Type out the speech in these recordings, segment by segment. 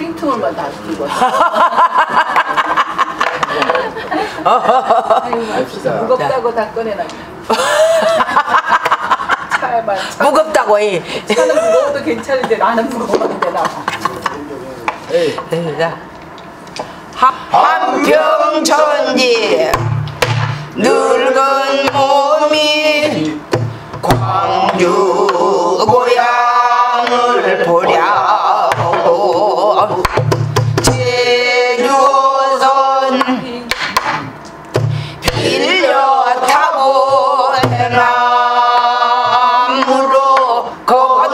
프린트물만 다. 아이고 맙시다. 무겁다고 다 꺼내놔. 차에만. 차, 무겁다고 해. 차는 무거워도 괜찮은데 나는 무거웠는데 나. 에이. 자. 한평천지 늙은 몸이 광주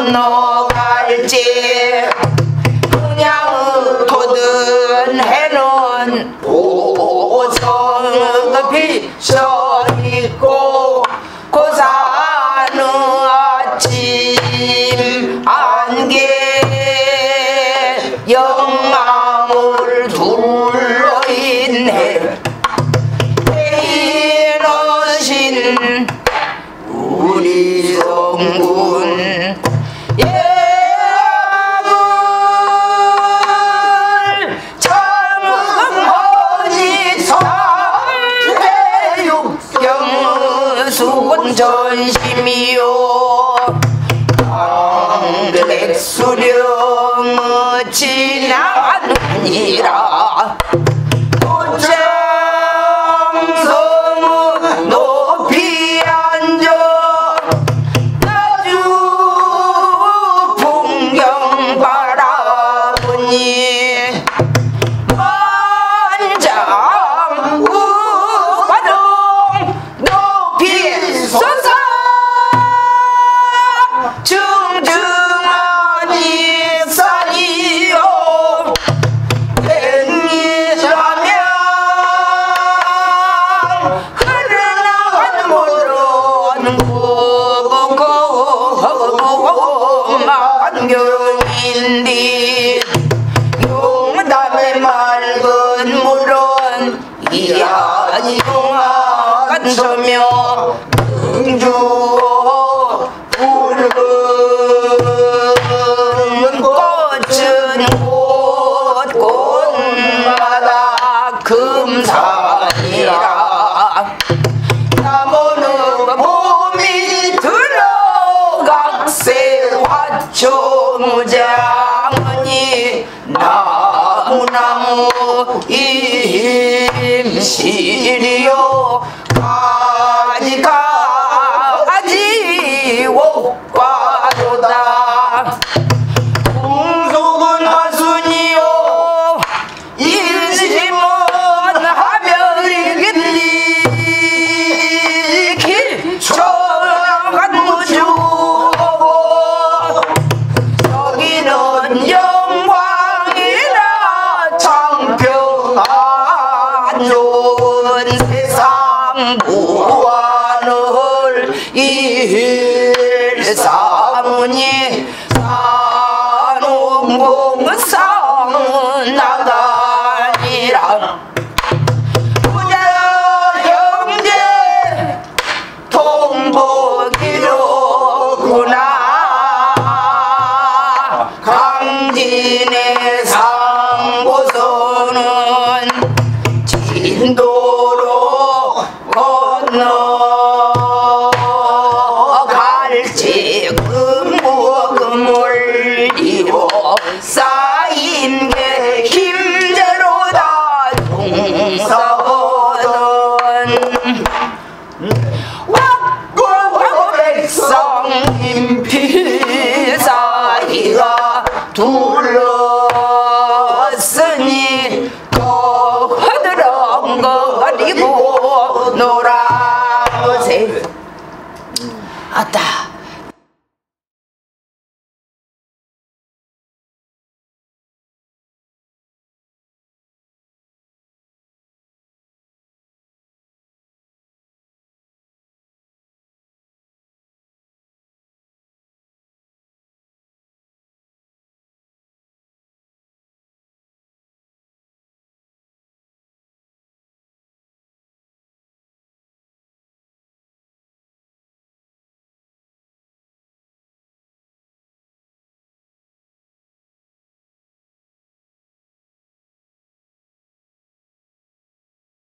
건너갈지. 그냥 거든 해는 오성을 비춰 있고 고사는 아침 안개 영망을 둘러 있네 이너신 우리 성군 수령 지나느니라. 도장성은 높이 앉아 나주 풍경 바라보니 인디. 용담의 맑은 물은 이하이용한 소며 응주 붉은 나무는 봄이 들어각세 화초 무장하니 나무나무 임실이요 세상 무한을 일삼으니 산웅공상은 나다니라. 부자영제 통보기로구나. 강진의 상고서는 진도 Amin.